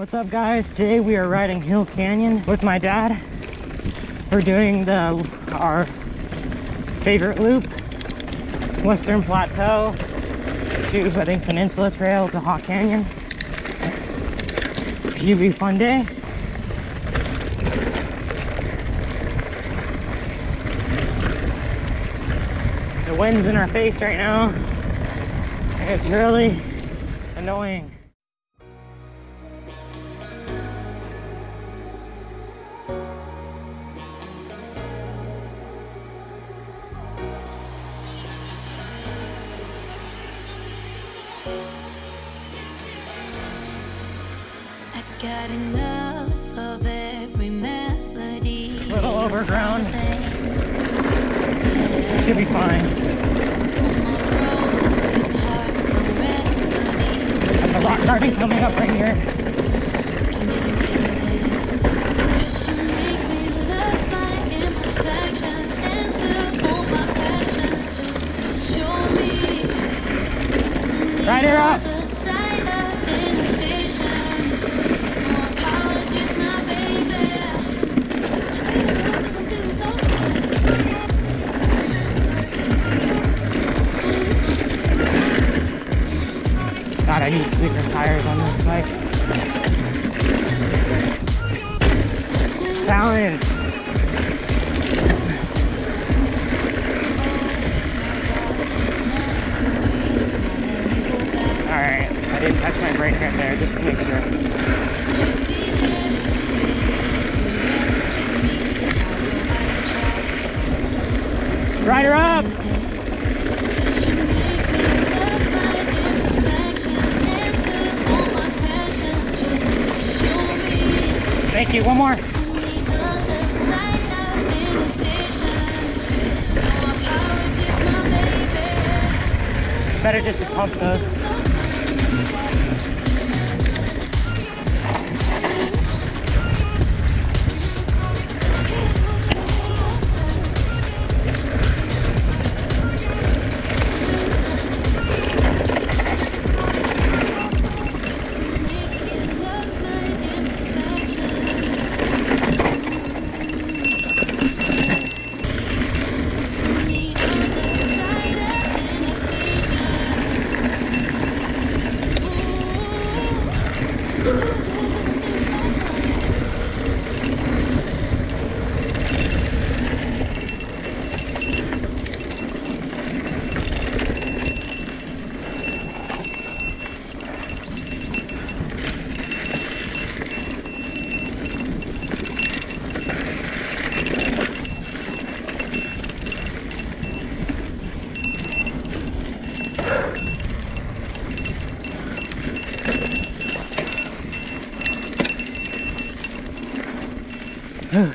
What's up guys? Today we are riding Hill Canyon with my dad. We're doing the our favorite loop, Western Plateau to I think Peninsula Trail to Hawk Canyon. Should be a fun day. The wind's in our face right now. It's really annoying. Got enough of every melody. Little overgrown. Sound the same. Should be fine. From a broken heart, a. The rock garden coming up right here. We can get I need bigger tires on this bike. Alright, I didn't touch my brake right there, just to make sure. Ride her up! Thank you, one more. Better just to pump those. うん。